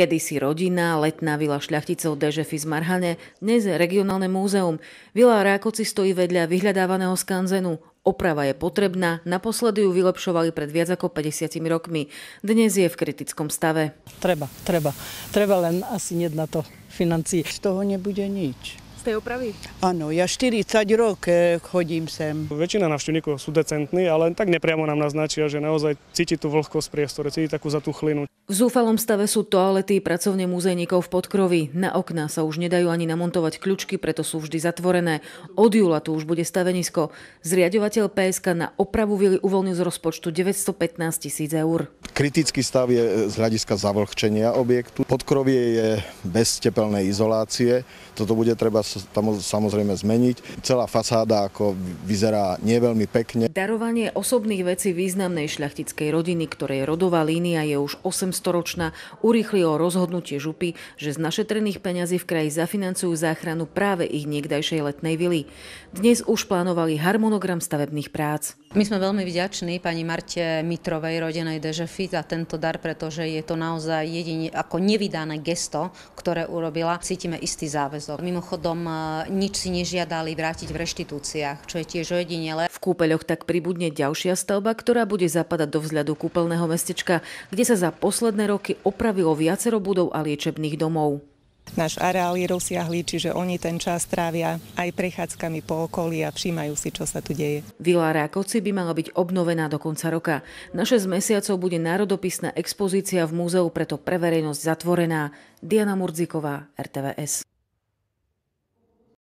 Kedysi rodina, letná vila šľachticov Dežefy z Marhane, dnes je regionálne múzeum. Vila Rákoci stojí vedľa vyhľadávaného skanzenu. Oprava je potrebná, naposledy ju vylepšovali pred viac ako 50 rokmi. Dnes je v kritickom stave. Treba, treba. Treba len asi nie na to financií. Z toho nebude nič z tej opravy? Áno, ja 40 rok eh, chodím sem. Väčšina návštevníkov sú decentní, ale tak nepriamo nám naznačia, že naozaj cíti tú vlhkosť priestore, cíti takú zatuchlinu. V zúfalom stave sú toalety pracovne múzejníkov v podkrovi. Na okná sa už nedajú ani namontovať kľúčky, preto sú vždy zatvorené. Od júla tu už bude stavenisko. Zriadovateľ PSK na opravu vily uvoľnil z rozpočtu 915 tisíc eur. Kritický stav je z hľadiska zavlhčenia objektu. Podkrovie je bez tepelnej izolácie. Toto bude treba samozrejme zmeniť. Celá fasáda ako vyzerá nie veľmi pekne. Darovanie osobných vecí významnej šľachtickej rodiny, ktorej rodová línia je už 800-ročná, urýchlilo rozhodnutie župy, že z našetrených peňazí v kraji zafinancujú záchranu práve ich niekdajšej letnej vily. Dnes už plánovali harmonogram stavebných prác. My sme veľmi vďační pani Marte Mitrovej, rodenej Dežefy, za tento dar, pretože je to naozaj jedine ako nevydané gesto, ktoré urobila. Cítime istý záväzok. Mimochodom, e, nič si nežiadali vrátiť v reštitúciách, čo je tiež ojedinele. V kúpeľoch tak pribudne ďalšia stavba, ktorá bude zapadať do vzhľadu kúpeľného mestečka, kde sa za posledné roky opravilo viacero budov a liečebných domov. Náš areál je rozsiahlý, čiže oni ten čas trávia aj prechádzkami po okolí a všímajú si, čo sa tu deje. Vila Rákovci by mala byť obnovená do konca roka. Na 6 mesiacov bude národopisná expozícia v múzeu preto pre verejnosť zatvorená. Diana Murdziková, RTVS.